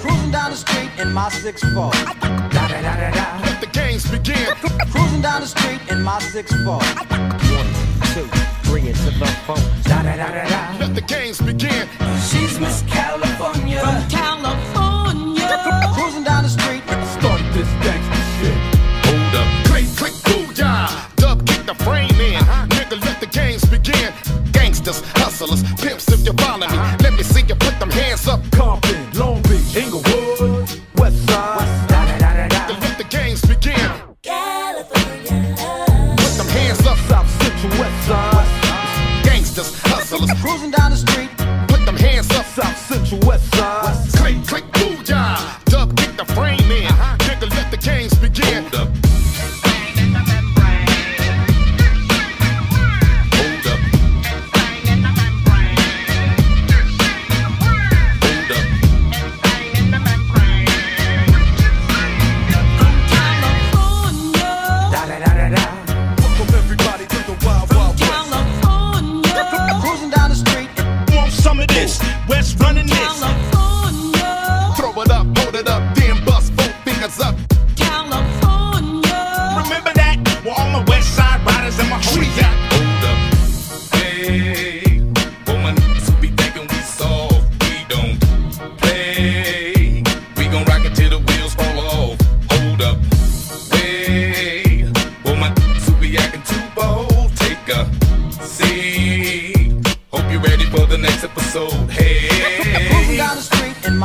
Cruising down the street in my six four. Da da da da da. Let the games begin. Cruising down the street in my six four. One, two, bring it to the phone. Da da da da da. Let the games begin. She's Miss California. From California. Cruising down the street. Start this gangsta shit. Hold up. Click, click, booyah. Dub kick the frame in. Nigga, let the games begin. Gangsters, hustlers, pimps, if you follow me. Let me Cruising down the street. put them hands up. South Central, West Side. Click, click, booyah. Dub kick the frame West running this. California. Throw it up, hold it up, then bust both fingers up. California. Remember that? Where all my West Side riders and my homies at.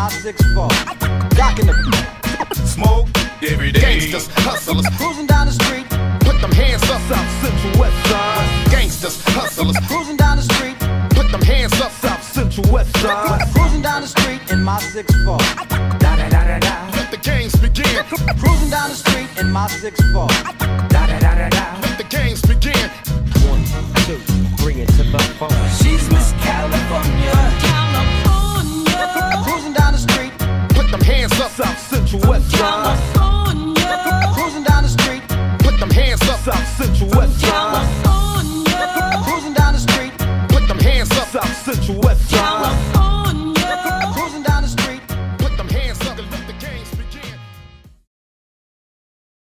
My six four. Rocking the. smoke every day. Gangsters, hustlers, Cruising down the street. put them hands up. South Central, West Side. Gangsters, hustlers, Cruising down the street. put them hands up. South Central, West Side. Cruising down the street in my six four. Da da da da da. Let the games begin. Cruising down the street in my six four. Da da da da da. Let the games begin. One, two, bring it to the phone. She's Miss California. California.